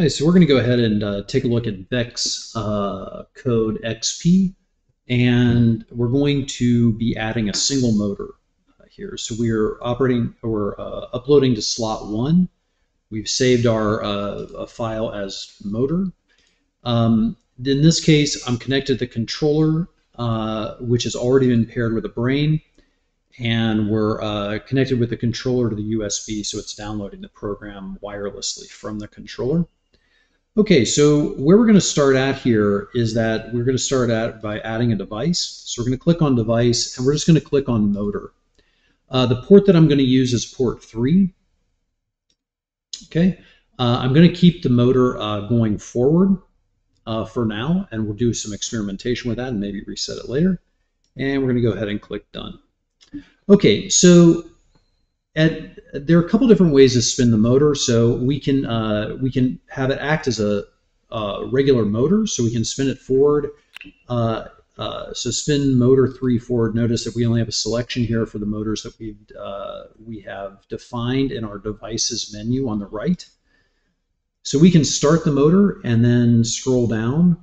All right, so we're going to go ahead and uh, take a look at VEX uh, code XP, and we're going to be adding a single motor uh, here. So we're operating, or uh, uploading to slot one. We've saved our uh, file as motor. Um, in this case, I'm connected to the controller, uh, which has already been paired with a brain and we're uh, connected with the controller to the USB, so it's downloading the program wirelessly from the controller. Okay, so where we're going to start at here is that we're going to start at by adding a device. So we're going to click on device, and we're just going to click on motor. Uh, the port that I'm going to use is port 3. Okay, uh, I'm going to keep the motor uh, going forward uh, for now, and we'll do some experimentation with that and maybe reset it later. And we're going to go ahead and click done. Okay, so there are a couple different ways to spin the motor. So we can uh, we can have it act as a, a, regular motor. So we can spin it forward. Uh, uh, so spin motor three forward. Notice that we only have a selection here for the motors that we uh, we have defined in our devices menu on the right. So we can start the motor and then scroll down.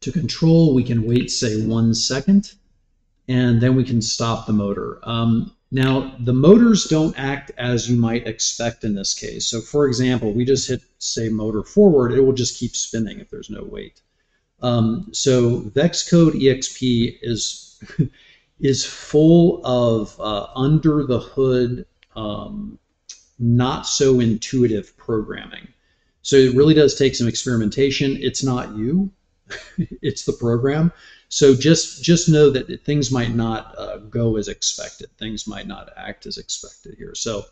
To control, we can wait, say, one second and then we can stop the motor. Um, now, the motors don't act as you might expect in this case. So for example, we just hit, say, motor forward, it will just keep spinning if there's no weight. Um, so VexCode EXP is, is full of uh, under the hood, um, not so intuitive programming. So it really does take some experimentation. It's not you, it's the program. So just just know that things might not uh, go as expected. Things might not act as expected here. So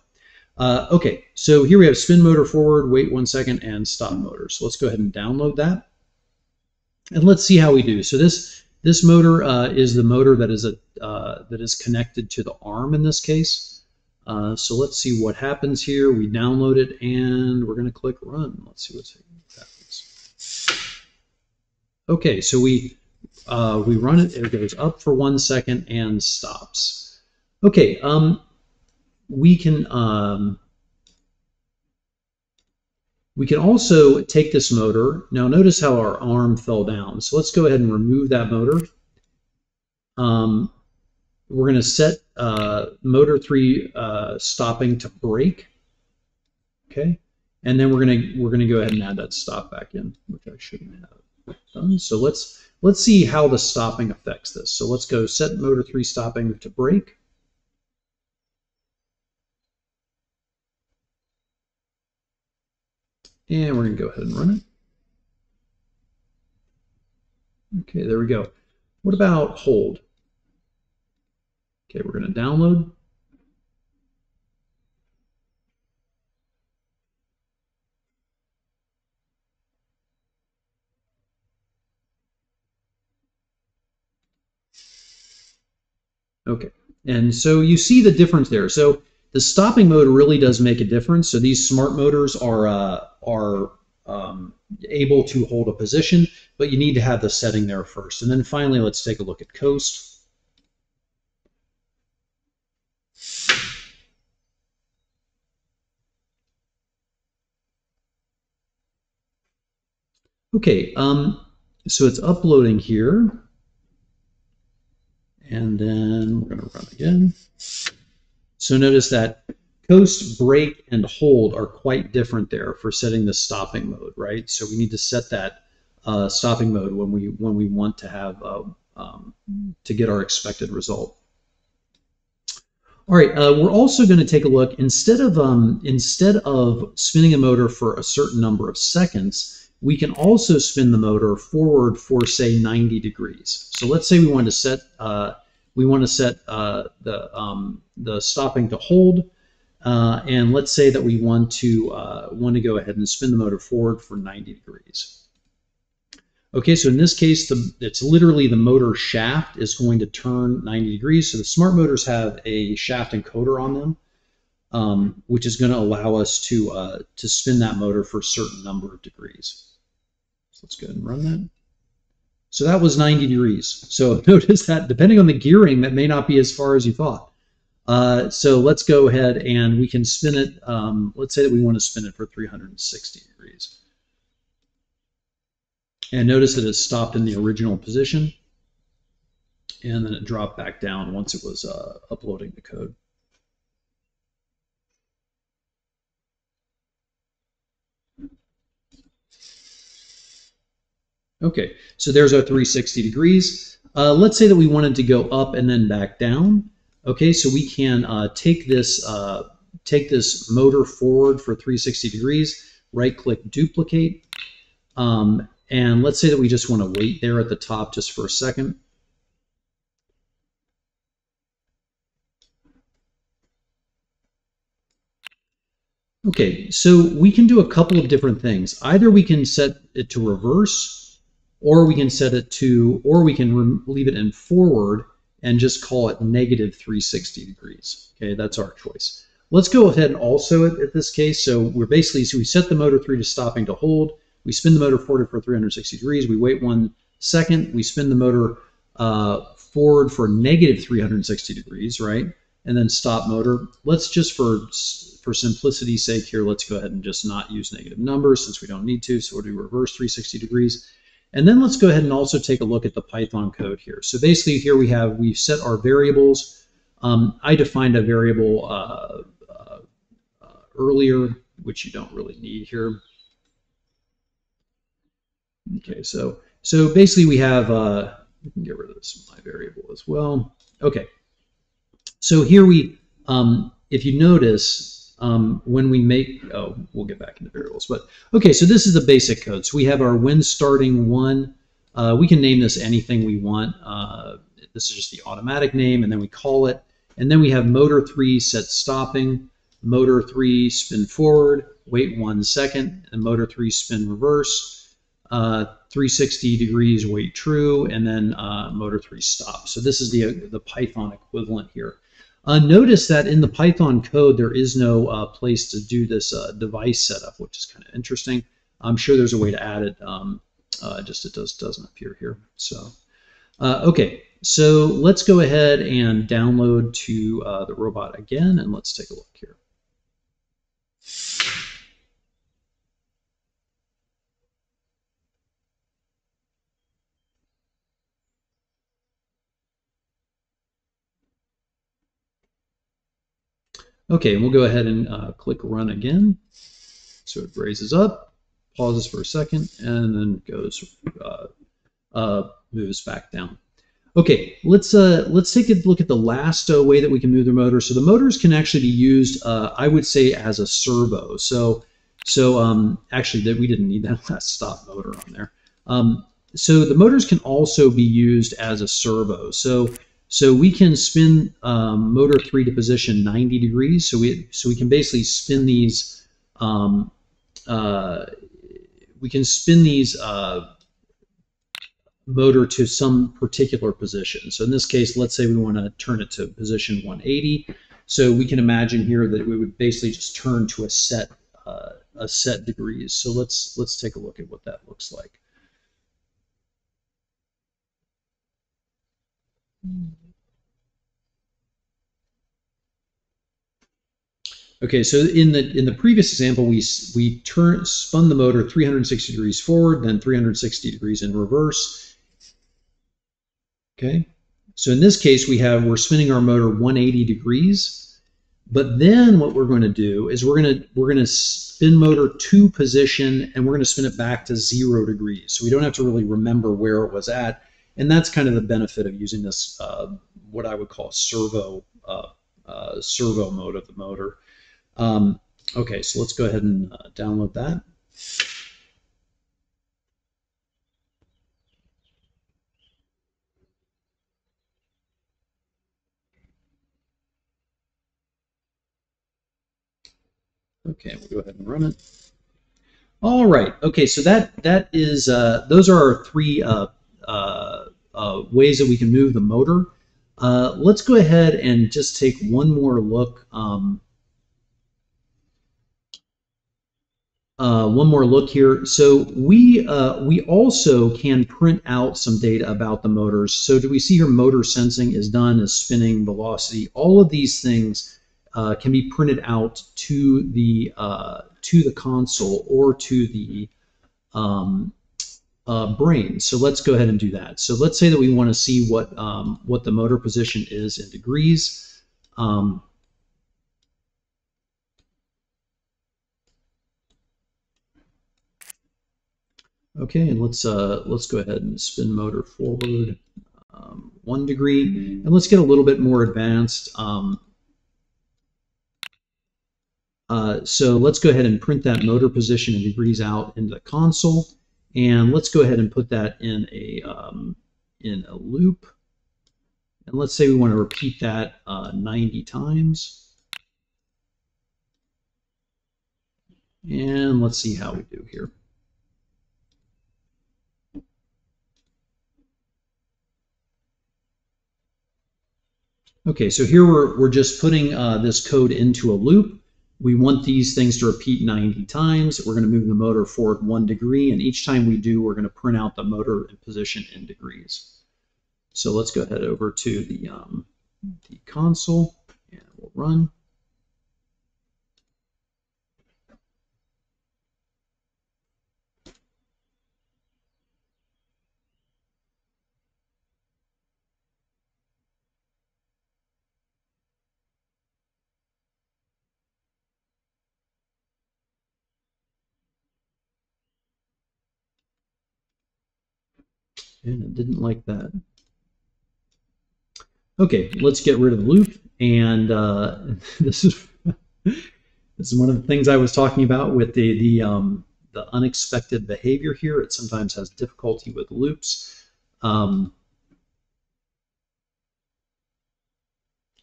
uh, okay, so here we have spin motor forward, wait one second, and stop motor. So let's go ahead and download that. And let's see how we do. So this this motor uh, is the motor that is a uh, that is connected to the arm in this case. Uh, so let's see what happens here. We download it and we're going to click run. Let's see what happens. Okay, so we uh, we run it, it goes up for one second and stops. Okay, um, we can um, we can also take this motor. Now notice how our arm fell down. So let's go ahead and remove that motor. Um, we're going to set uh, motor 3 uh, stopping to brake. Okay, and then we're going to we're going to go ahead and add that stop back in, which I shouldn't have done. So let's Let's see how the stopping affects this. So let's go set motor 3 stopping to brake. And we're going to go ahead and run it. Okay, there we go. What about hold? Okay, we're going to download. Okay, and so you see the difference there. So the stopping mode really does make a difference. So these smart motors are uh, are um, able to hold a position, but you need to have the setting there first. And then finally, let's take a look at coast. Okay, um, so it's uploading here. And then we're going to run again. So notice that coast, brake, and hold are quite different there for setting the stopping mode, right? So we need to set that uh, stopping mode when we when we want to have uh, um, to get our expected result. All right, uh, we're also going to take a look instead of um, instead of spinning a motor for a certain number of seconds, we can also spin the motor forward for say 90 degrees. So let's say we want to set uh, we want to set uh, the um, the stopping to hold, uh, and let's say that we want to uh, want to go ahead and spin the motor forward for 90 degrees. Okay, so in this case, the, it's literally the motor shaft is going to turn 90 degrees. So the smart motors have a shaft encoder on them um, which is going to allow us to uh, to spin that motor for a certain number of degrees. So let's go ahead and run that. So that was 90 degrees. So notice that depending on the gearing, that may not be as far as you thought. Uh, so let's go ahead and we can spin it. Um, let's say that we want to spin it for 360 degrees. And notice that it stopped in the original position and then it dropped back down once it was uh, uploading the code. Okay, so there's our 360 degrees. Uh, let's say that we wanted to go up and then back down. Okay, so we can uh, take this uh, take this motor forward for 360 degrees, right click duplicate, um, and let's say that we just want to wait there at the top just for a second. Okay, so we can do a couple of different things. Either we can set it to reverse, or we can set it to, or we can leave it in forward and just call it negative 360 degrees. Okay, that's our choice. Let's go ahead and also at, at this case, so we're basically, so we set the motor 3 to stopping to hold, we spin the motor forward for 360 degrees, we wait one second, we spin the motor uh, forward for negative 360 degrees, right? And then stop motor. Let's just for for simplicity's sake here, let's go ahead and just not use negative numbers since we don't need to. So we'll do reverse 360 degrees. And then let's go ahead and also take a look at the Python code here. So basically here we have, we've set our variables. Um, I defined a variable uh, uh, earlier, which you don't really need here. Okay, so so basically we have, uh, we can get rid of this my variable as well. Okay, so here we, um, if you notice, um, when we make, oh, we'll get back into variables. But okay, so this is the basic code. So we have our when starting one. Uh, we can name this anything we want. Uh, this is just the automatic name, and then we call it. And then we have motor three set stopping, motor three spin forward, wait one second, and motor three spin reverse, uh, 360 degrees wait true, and then uh, motor three stop. So this is the, the Python equivalent here. Uh, notice that in the Python code, there is no uh, place to do this uh, device setup, which is kind of interesting. I'm sure there's a way to add it, um, uh, just it does, doesn't appear here. So, uh, okay, so let's go ahead and download to uh, the robot again, and let's take a look here. Okay, and we'll go ahead and uh, click run again. So it raises up, pauses for a second, and then goes uh, uh, moves back down. Okay, let's uh, let's take a look at the last uh, way that we can move the motor. So the motors can actually be used, uh, I would say, as a servo. So so um, actually, that we didn't need that last stop motor on there. Um, so the motors can also be used as a servo. So so we can spin um, motor three to position 90 degrees. So we so we can basically spin these. Um, uh, we can spin these uh, motor to some particular position. So in this case, let's say we want to turn it to position 180. So we can imagine here that we would basically just turn to a set uh, a set degrees. So let's let's take a look at what that looks like. Okay, so in the in the previous example, we we turn spun the motor 360 degrees forward, then 360 degrees in reverse. Okay, so in this case, we have we're spinning our motor 180 degrees, but then what we're going to do is we're going to we're going to spin motor to position, and we're going to spin it back to zero degrees. So we don't have to really remember where it was at, and that's kind of the benefit of using this uh, what I would call servo uh, uh, servo mode of the motor. Um, okay, so let's go ahead and uh, download that. Okay, we'll go ahead and run it. All right. Okay, so that that is uh, those are our three uh, uh, uh ways that we can move the motor. Uh, let's go ahead and just take one more look um, uh, one more look here. So we uh, we also can print out some data about the motors. So do we see here motor sensing is done as spinning velocity. All of these things uh, can be printed out to the uh, to the console or to the um, uh, brain. So let's go ahead and do that. So let's say that we want to see what um, what the motor position is in degrees. Um, Okay, and let's uh, let's go ahead and spin motor forward um, one degree, and let's get a little bit more advanced. Um, uh, so let's go ahead and print that motor position in degrees out into the console, and let's go ahead and put that in a um, in a loop. And let's say we want to repeat that uh, 90 times. And let's see how we do here. Okay, so here we're, we're just putting uh, this code into a loop. We want these things to repeat 90 times. We're going to move the motor forward one degree, and each time we do, we're going to print out the motor position in degrees. So let's go ahead over to the, um, the console, and we'll run. And it didn't like that. Okay, let's get rid of the loop. And uh, this is this is one of the things I was talking about with the the um, the unexpected behavior here. It sometimes has difficulty with loops. Um,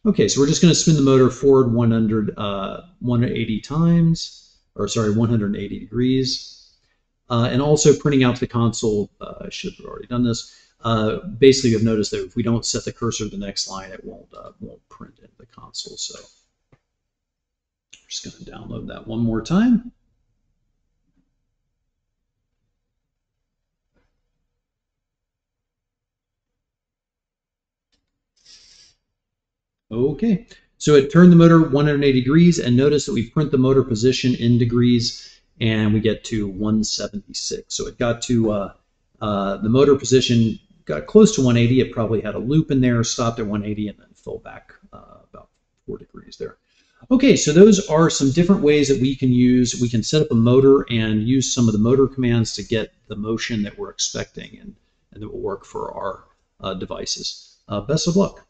okay, so we're just going to spin the motor forward 100, uh, 180 times, or sorry, 180 degrees. Uh, and also printing out to the console, uh, I should have already done this. Uh, basically, you've noticed that if we don't set the cursor to the next line, it won't uh, won't print into the console. So I'm just going to download that one more time. Okay, so it turned the motor 180 degrees, and notice that we print the motor position in degrees and we get to 176. So it got to uh, uh, the motor position got close to 180. It probably had a loop in there, stopped at 180, and then fell back uh, about four degrees there. Okay, so those are some different ways that we can use. We can set up a motor and use some of the motor commands to get the motion that we're expecting and, and that will work for our uh, devices. Uh, best of luck.